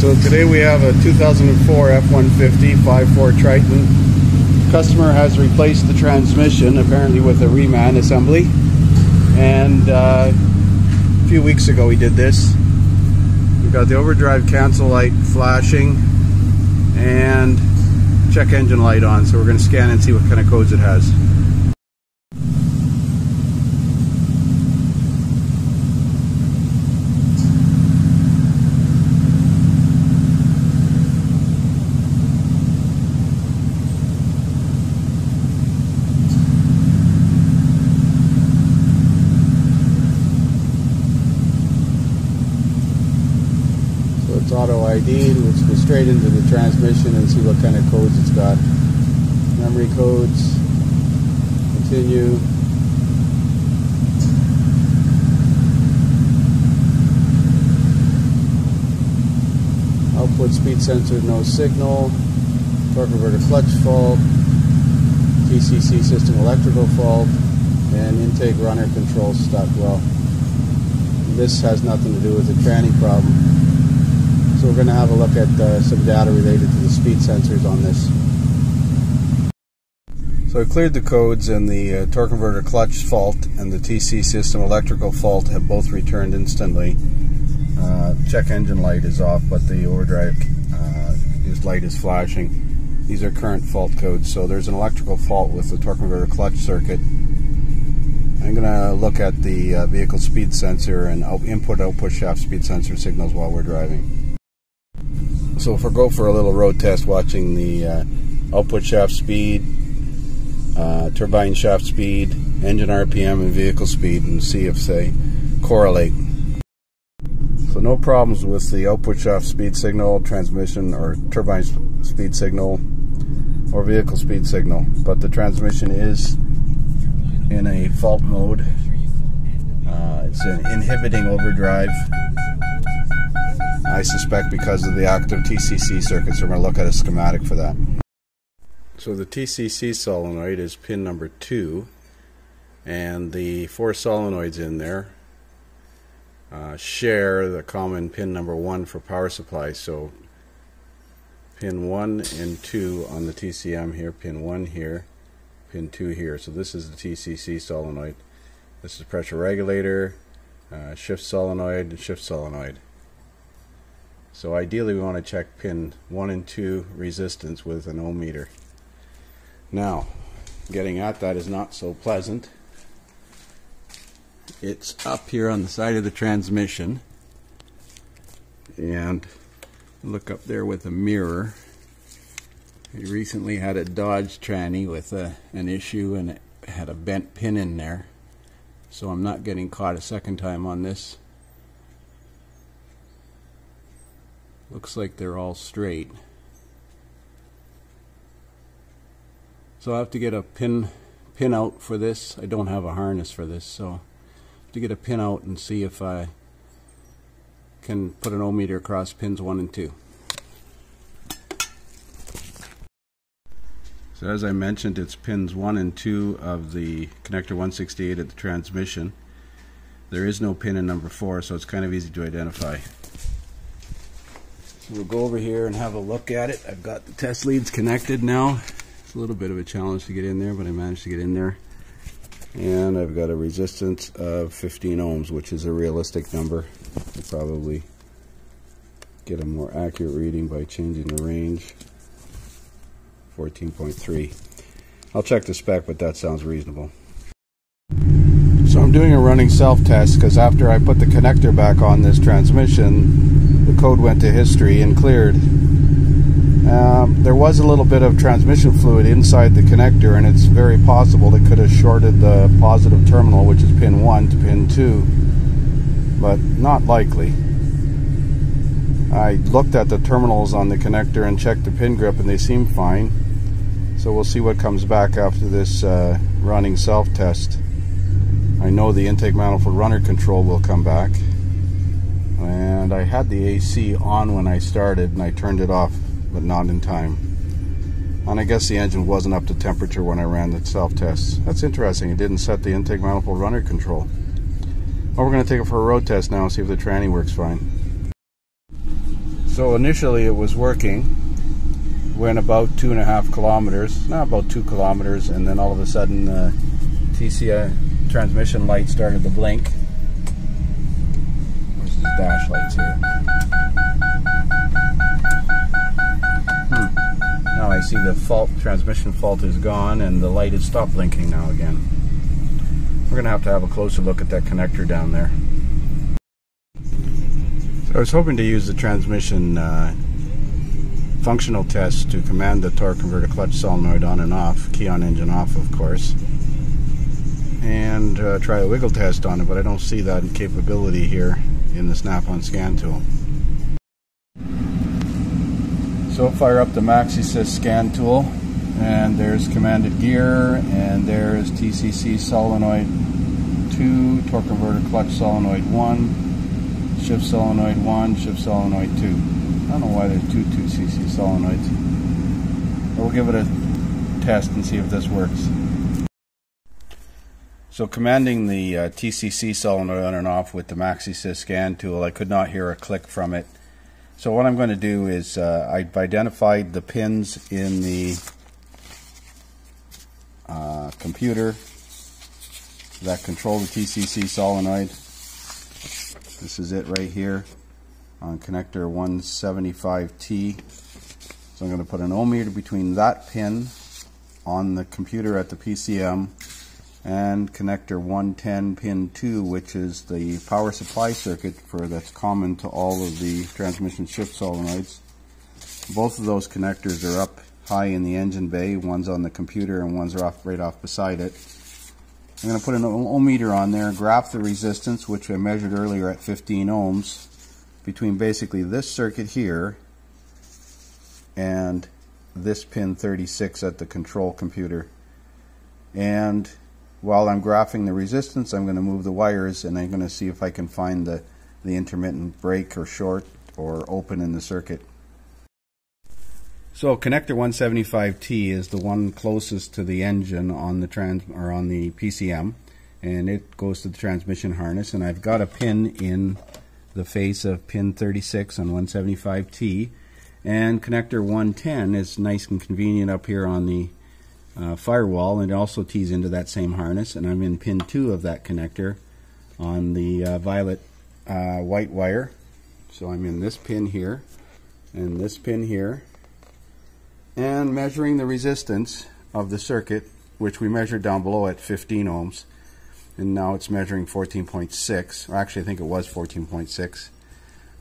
So today we have a 2004 F-150 5.4 Triton. Customer has replaced the transmission, apparently with a reman assembly. And uh, a few weeks ago he did this. We've got the overdrive cancel light flashing and check engine light on. So we're going to scan and see what kind of codes it has. So it's auto ID. Let's go straight into the transmission and see what kind of codes it's got. Memory codes. Continue. Output speed sensor, no signal. Torque converter clutch fault. TCC system electrical fault. And intake runner control stuck well. This has nothing to do with the tranny problem. So we're going to have a look at uh, some data related to the speed sensors on this. So I cleared the codes and the uh, torque converter clutch fault and the TC system electrical fault have both returned instantly. Uh, check engine light is off, but the overdrive uh, is light is flashing. These are current fault codes. So there's an electrical fault with the torque converter clutch circuit. I'm going to look at the uh, vehicle speed sensor and input output shaft speed sensor signals while we're driving. So if we go for a little road test watching the uh, output shaft speed, uh, turbine shaft speed, engine RPM, and vehicle speed and see if they correlate. So no problems with the output shaft speed signal, transmission, or turbine speed signal, or vehicle speed signal, but the transmission is in a fault mode. Uh, it's an inhibiting overdrive. I suspect because of the active TCC circuit, so we're going to look at a schematic for that. So the TCC solenoid is pin number 2, and the four solenoids in there uh, share the common pin number 1 for power supply. So pin 1 and 2 on the TCM here, pin 1 here, pin 2 here. So this is the TCC solenoid. This is pressure regulator, uh, shift solenoid, shift solenoid. So ideally we want to check pin 1 and 2 resistance with an ohm meter. Now, getting at that is not so pleasant. It's up here on the side of the transmission and look up there with a mirror. We recently had a Dodge tranny with a, an issue and it had a bent pin in there. So I'm not getting caught a second time on this. Looks like they're all straight. So I have to get a pin pin out for this. I don't have a harness for this, so to get a pin out and see if I can put an ohm meter across pins 1 and 2. So as I mentioned, it's pins 1 and 2 of the connector 168 at the transmission. There is no pin in number 4, so it's kind of easy to identify. We'll go over here and have a look at it. I've got the test leads connected now. It's a little bit of a challenge to get in there, but I managed to get in there. And I've got a resistance of 15 ohms, which is a realistic number. I'll probably get a more accurate reading by changing the range. 14.3. I'll check the spec, but that sounds reasonable. So I'm doing a running self-test because after I put the connector back on this transmission, code went to history and cleared. Um, there was a little bit of transmission fluid inside the connector and it's very possible it could have shorted the positive terminal, which is pin 1 to pin 2, but not likely. I looked at the terminals on the connector and checked the pin grip and they seem fine. So we'll see what comes back after this uh, running self-test. I know the intake manifold runner control will come back. And I had the AC on when I started and I turned it off, but not in time. And I guess the engine wasn't up to temperature when I ran the self-test. That's interesting, it didn't set the intake manifold runner control. Well, we're going to take it for a road test now and see if the tranny works fine. So initially it was working, went about two and a half kilometers, not about two kilometers, and then all of a sudden uh, the TCI transmission light started to blink. Dash lights here? Hmm. Now I see the fault, transmission fault is gone, and the light has stopped blinking now again. We're going to have to have a closer look at that connector down there. So I was hoping to use the transmission uh, functional test to command the torque converter clutch solenoid on and off, key on engine off of course, and uh, try a wiggle test on it, but I don't see that capability here in the snap-on scan tool. So fire up the MaxiSys scan tool and there's commanded gear and there's TCC solenoid 2, torque converter clutch solenoid 1, shift solenoid 1, shift solenoid 2. I don't know why there's two TCC solenoids. But we'll give it a test and see if this works. So commanding the uh, TCC solenoid on and off with the MaxiSys scan tool, I could not hear a click from it. So what I'm going to do is uh, I've identified the pins in the uh, computer that control the TCC solenoid. This is it right here on connector 175T. So I'm going to put an ohm meter between that pin on the computer at the PCM and connector 110 pin 2 which is the power supply circuit for that's common to all of the transmission shift solenoids. Both of those connectors are up high in the engine bay. One's on the computer and one's off right off beside it. I'm going to put an ohm meter on there, graph the resistance, which I measured earlier at 15 ohms, between basically this circuit here and this pin 36 at the control computer. And while I'm graphing the resistance, I'm going to move the wires and I'm going to see if I can find the, the intermittent break or short or open in the circuit. So connector 175T is the one closest to the engine on the trans or on the PCM and it goes to the transmission harness and I've got a pin in the face of pin 36 on 175T and connector 110 is nice and convenient up here on the uh, firewall and it also tees into that same harness and I'm in pin 2 of that connector on the uh, violet uh, white wire so I'm in this pin here and this pin here and measuring the resistance of the circuit, which we measured down below at 15 ohms, and now it's measuring 14.6, or actually I think it was 14.6.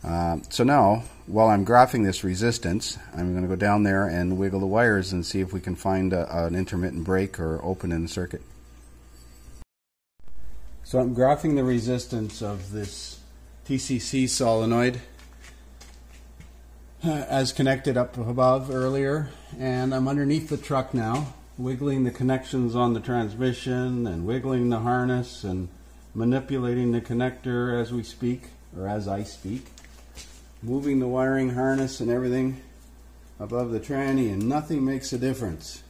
Uh, so now, while I'm graphing this resistance, I'm going to go down there and wiggle the wires and see if we can find a, an intermittent break or open in the circuit. So I'm graphing the resistance of this TCC solenoid as connected up above earlier and I'm underneath the truck now wiggling the connections on the transmission and wiggling the harness and manipulating the connector as we speak or as I speak moving the wiring harness and everything above the tranny and nothing makes a difference.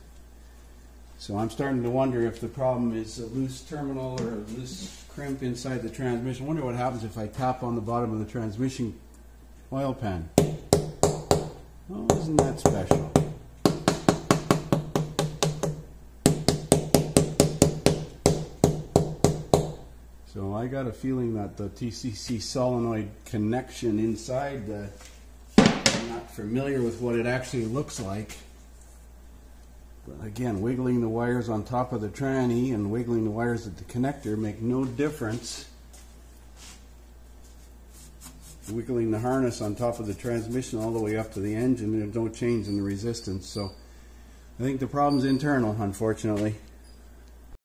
So I'm starting to wonder if the problem is a loose terminal or a loose crimp inside the transmission. I wonder what happens if I tap on the bottom of the transmission oil pan. Oh, isn't that special? Got a feeling that the TCC solenoid connection inside the, I'm not familiar with what it actually looks like. But again, wiggling the wires on top of the tranny and wiggling the wires at the connector make no difference wiggling the harness on top of the transmission all the way up to the engine. There's no change in the resistance. So I think the problem's internal, unfortunately.